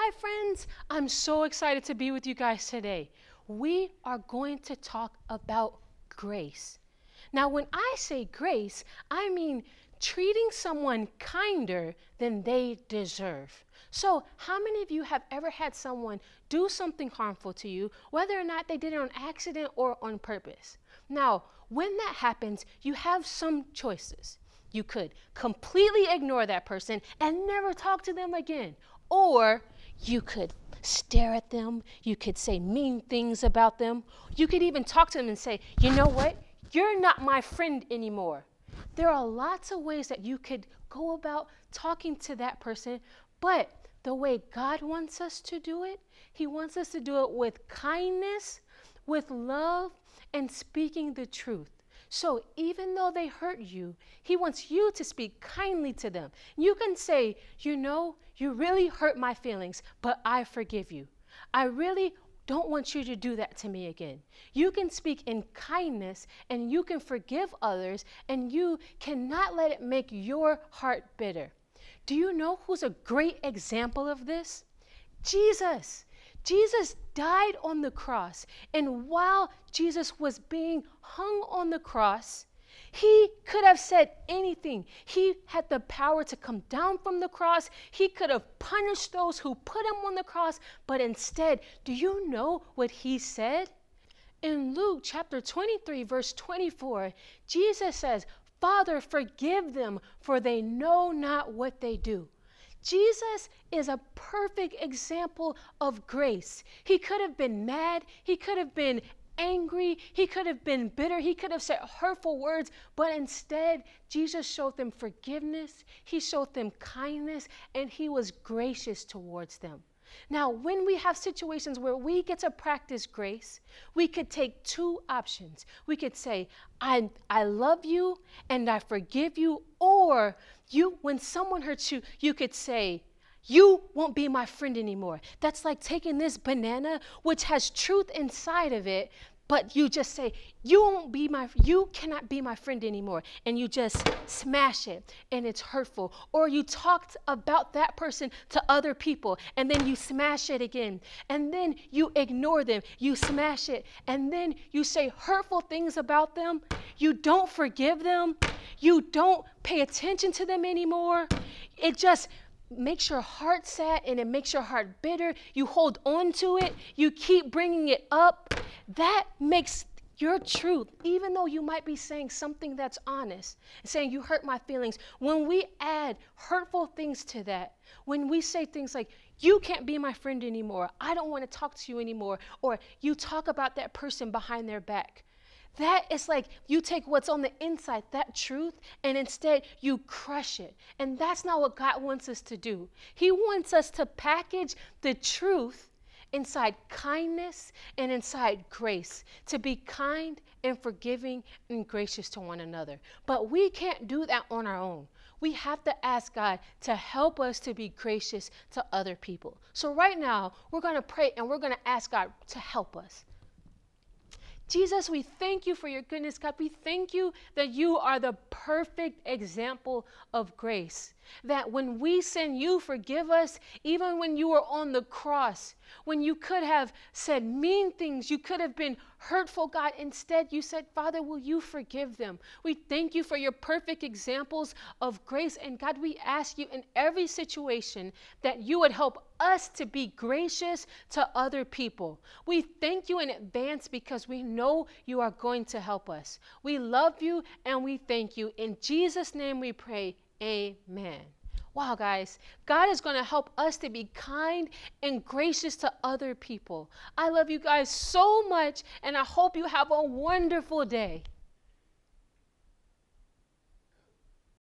Hi, friends. I'm so excited to be with you guys today. We are going to talk about grace. Now, when I say grace, I mean treating someone kinder than they deserve. So, how many of you have ever had someone do something harmful to you, whether or not they did it on accident or on purpose? Now, when that happens, you have some choices. You could completely ignore that person and never talk to them again, or you could stare at them. You could say mean things about them. You could even talk to them and say, you know what? You're not my friend anymore. There are lots of ways that you could go about talking to that person, but the way God wants us to do it, He wants us to do it with kindness, with love, and speaking the truth. So even though they hurt you, He wants you to speak kindly to them. You can say, You know, you really hurt my feelings, but I forgive you. I really don't want you to do that to me again. You can speak in kindness and you can forgive others, and you cannot let it make your heart bitter. Do you know who's a great example of this? Jesus. Jesus died on the cross, and while Jesus was being hung on the cross, he could have said anything. He had the power to come down from the cross. He could have punished those who put him on the cross. But instead, do you know what he said? In Luke chapter 23, verse 24, Jesus says, Father, forgive them, for they know not what they do. Jesus is a perfect example of grace. He could have been mad, he could have been angry, he could have been bitter, he could have said hurtful words, but instead, Jesus showed them forgiveness, he showed them kindness, and he was gracious towards them. Now, when we have situations where we get to practice grace, we could take two options. We could say, I, I love you and I forgive you, or you, when someone hurts you, you could say, you won't be my friend anymore. That's like taking this banana, which has truth inside of it, but you just say, you won't be my, you cannot be my friend anymore. And you just smash it and it's hurtful. Or you talked about that person to other people and then you smash it again. And then you ignore them, you smash it. And then you say hurtful things about them. You don't forgive them. You don't pay attention to them anymore. It just, makes your heart sad and it makes your heart bitter. You hold on to it, you keep bringing it up. That makes your truth, even though you might be saying something that's honest, saying you hurt my feelings, when we add hurtful things to that, when we say things like, you can't be my friend anymore, I don't want to talk to you anymore, or you talk about that person behind their back, that is like you take what's on the inside, that truth, and instead you crush it. And that's not what God wants us to do. He wants us to package the truth inside kindness and inside grace, to be kind and forgiving and gracious to one another. But we can't do that on our own. We have to ask God to help us to be gracious to other people. So, right now, we're going to pray and we're going to ask God to help us. Jesus, we thank you for your goodness, God. We thank you that you are the perfect example of grace. That when we sin, you forgive us, even when you were on the cross, when you could have said mean things, you could have been hurtful, God. Instead, you said, Father, will you forgive them? We thank you for your perfect examples of grace. And God, we ask you in every situation that you would help us to be gracious to other people. We thank you in advance because we know you are going to help us. We love you and we thank you. In Jesus' name we pray. Amen. Wow, guys, God is going to help us to be kind and gracious to other people. I love you guys so much, and I hope you have a wonderful day.